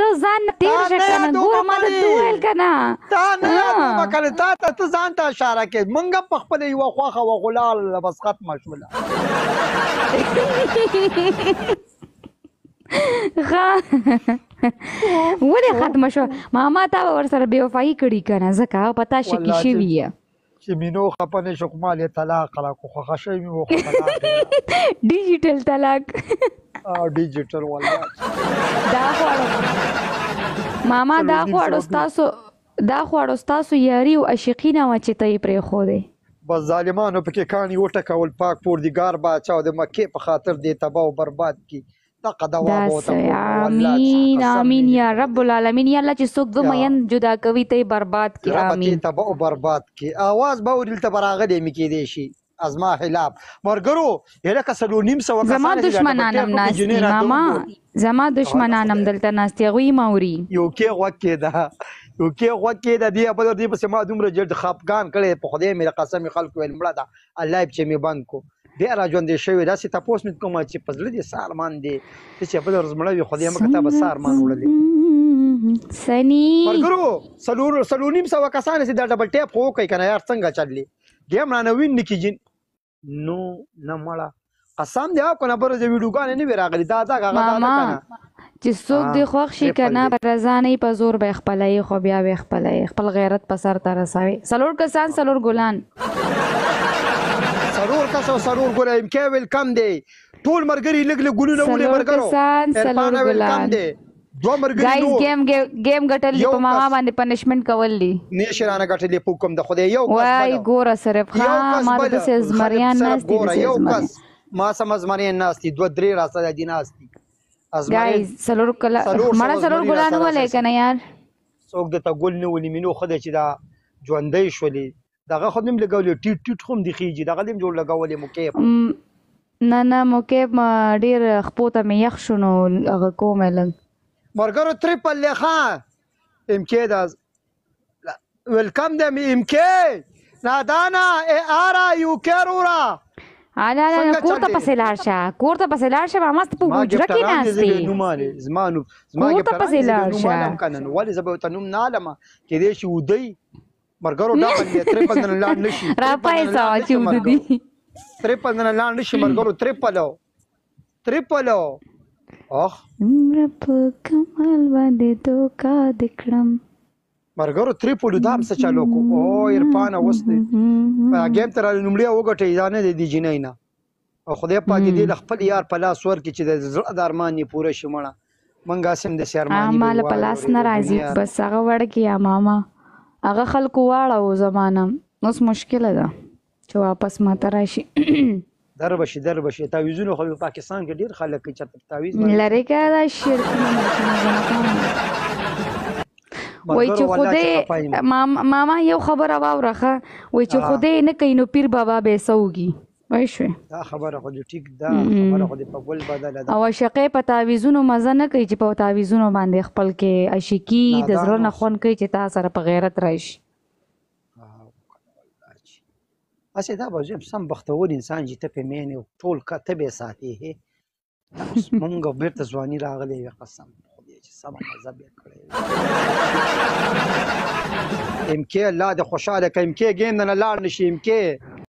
ته ځان نه تیر شه کنه ګور ما ته تو ویل کنه تا نه یادو مکل تا ته ته ځان ته اشاره کې مونږ په خپل یو خوخه و غلال بس ختم شول غا ولې ختم شو ماما تا ور سره بیوفای کړی کنه زکه پتا شکی شوی چې مينو خپه نه شوک مال طلاق را کو خوښه شوی مې وو طلاق ډیجیټل طلاق او ډیجیټل والله دا خوړو ماما دا خوړو تاسو دا خوړو تاسو یاري او عاشقی نه و چې ته یې پرې خو دی بس ظالمانو پکې کانی وټکول پاک پور دی ګار باچا او د مکه په خاطر دی تباہ او برباد کی داس آمین آمین یا رب العالمین یا الله چې څوک د مین جدا کوي ته برباد کې آمین ته به برباد کې आवाज به ورل ته براغه دې مې کې دې شي ازما خلاف مرګرو هله کسلو نیم سو کسان زما دشمنانم ناشتي ماما زما دشمنانم دلته ناشتي غوي ماوري یو کې وکه ده یو کې وکه ده دی په دې پس ما دومره جلد خپګان کړي په خدای مې قسم خلکو المړه ده لایب چې مې بند کو بیا را ژوندې شوی داسې تاسو مې کوم چې په زړه دې سارمان دی چې بل ورځ مړ وي خو دې مکه ته به سارمان وړلې سني مرګرو سلور سلونیم سو کسان چې دا ډبل ټیپ خو کوي کنه یار څنګه چللی ګیم رانه وین نکیږي نو نه مړه قسم دی او کنه پر دې ویډیوګانې نه وراغلی دا دا غا دا کنه چې څوک دی خوښ شي کنه پر ځانې په زور به خپلای خو بیا به خپلای خپل غیرت په سر تر رسوي سلور کسان سلور ګلان سلور کس او سلور ګلان ایم کې ویلکم دی ټول مرګري لګ لګ ګلونه ولې مرګرو سلور کسان سلور ګلان دوه مرګري نو ګایز گیم گیم ګټل دی په ما باندې پنیشمنت کول دی نشرانه ګټل په کوم د خدای یو کس وای ګور سره خا ما د سیز مریان ناس دی یو کس ما سم زمریان ناس دی دوه درې راسته دی ناس دی ګایز سلور کلا مړه سلور ګلانو ولې کنه یار څوک د تا ګل نه ولې مينو خدای چې دا ژوندۍ شولې دغه خو نیم لګولې ټیټ ټیټ هم دی خېږي دغه نیم جوړ لګولې مو کېپ نه نه مو کېپ ما ډیر خپو ته مې یخ شونو هغه کوم لګ مرګرو تریپل لخوا ام کې دا ویلکم دې مې ام کې نادانا ای آرا یو کې رورا انا انا کور ته پسې لاړ شه کور ته پسې لاړ شه ماما ته په حجره کې ناشتي نو مال زما نو زما کې پسې لاړ شه نو مال زما ته نوم نه علم کې دې شو دی مرګرو دا باندې ترپل نه لاړ نشي را پای سا چې ودی ترپل نه لاړ نشي مرګرو ترپل ترپل اخ رب کمال باندې دوکا دکړم مرګرو ترپل دا هم څه چالو کو او عرفان اوس دی هغه تر لومړی وګټي ځانه دی جنینا او خدای پاک دې د خپل یار په لاس ورکړي چې د زړه د ارمان یې پوره شي مړه منګه سم د سیارمانی ما له په لاس نه راځي بس هغه وړ کې یا ماما هغه خلکو واړه او زمانه اوس مشکل ده چې واپس ما ته راشي در بشي در بشي تعویذونه خو پاکستان کې ډیر خلک چې تعویذ لری کا دا شرک وای چې خوده ماما یو خبره واورخه وای چې خوده نه کینو پیر بابا به سوګي وای شوې دا خبره خو دې ټیک دا خبره خو دې په ګل بدله ده او عاشقې په تعویذونو مزه نه کوي چې په تعویذونو باندې خپل کې عاشقي د زړه نه خون کوي چې تا سره په غیرت راشي اسه دا به زم سم بختور انسان چې ته په مینه او ټول کته به ساتي هي مونږ بیرته ځواني راغلي قسم خدای چې سم مزه به کړی امکه الله د خوشاله کړي امکه ګیند نه لاړ نشي امکه